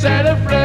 celebrate.